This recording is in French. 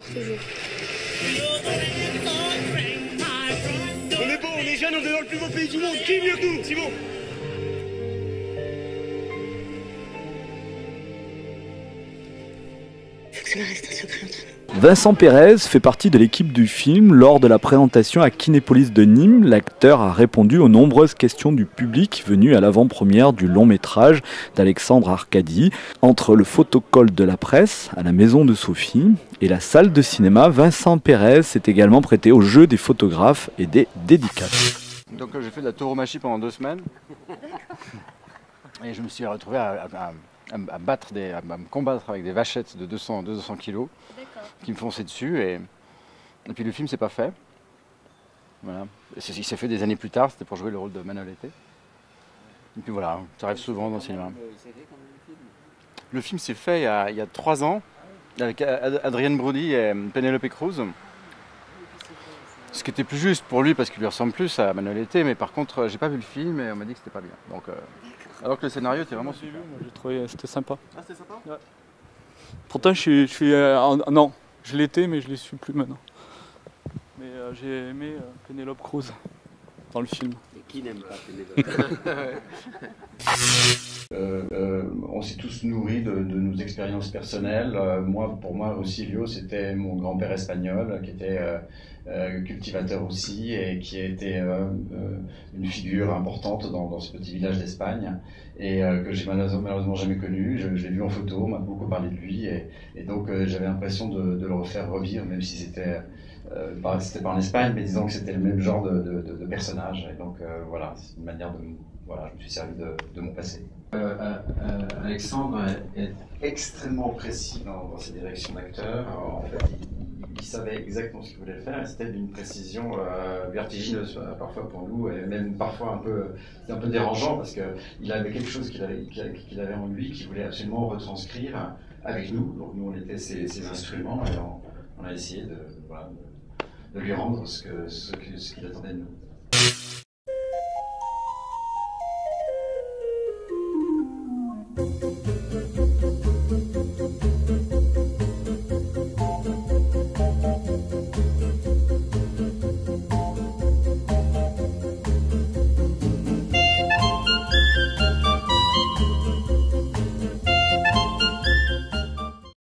On est bon, on est jeunes, on est dans le plus beau pays du monde. Qui mieux que nous, Simon? Vincent Pérez fait partie de l'équipe du film. Lors de la présentation à Kinépolis de Nîmes, l'acteur a répondu aux nombreuses questions du public venus à l'avant-première du long métrage d'Alexandre Arcadi. Entre le photocall de la presse à la maison de Sophie et la salle de cinéma, Vincent Pérez s'est également prêté au jeu des photographes et des dédicaces. Donc euh, j'ai fait de la tauromachie pendant deux semaines. Et je me suis retrouvé à- à battre des, à me combattre avec des vachettes de 200, 200 kilos qui me fonçaient dessus. Et, et puis le film s'est pas fait. Voilà. Il s'est fait des années plus tard, c'était pour jouer le rôle de Manolete. Et puis voilà, ça arrive souvent dans le cinéma. Le film s'est fait il y, a, il y a trois ans avec Ad- Adrienne Brody et Penelope Cruz. Ce qui était plus juste pour lui parce qu'il lui ressemble plus à Manolete, mais par contre, euh, j'ai pas vu le film et on m'a dit que c'était pas bien. Donc, euh, alors que le scénario était vraiment super. Moi, j'ai trouvé c'était sympa. Ah, c'était sympa Pourtant, je suis, je suis euh, en- non, je l'étais, mais je ne les suis plus maintenant. Mais euh, j'ai aimé euh, Penelope Cruz dans le film. Qui n'aime pas Pénélope Euh, euh, on s'est tous nourris de, de nos expériences personnelles. Euh, moi, pour moi, Rosilio, c'était mon grand-père espagnol qui était euh, euh, cultivateur aussi et qui a été euh, euh, une figure importante dans, dans ce petit village d'Espagne et euh, que j'ai malheureusement, jamais connu. Je, je l'ai vu en photo, on m'a beaucoup parlé de lui et, et donc euh, j'avais l'impression de, de le refaire revivre, même si c'était euh, pas- c'était pas en Espagne, mais disons que c'était le même genre de, personnage. Et donc euh, voilà, c'est une manière de, voilà, je me suis servi de, mon passé. Euh, euh, Alexandre est, extrêmement précis dans, ses directions d'acteur. En fait, il, savait exactement ce qu'il voulait faire c'était d'une précision vertigineuse parfois pour nous et même parfois un peu, un peu dérangeant parce que il avait quelque chose qu'il avait, qu'il avait- qu'il avait en lui qu'il voulait absolument retranscrire avec nous. Donc nous, on était ses, instruments et on, a essayé de, de, lui rendre ce que- ce que- ce qu'il attendait de nous.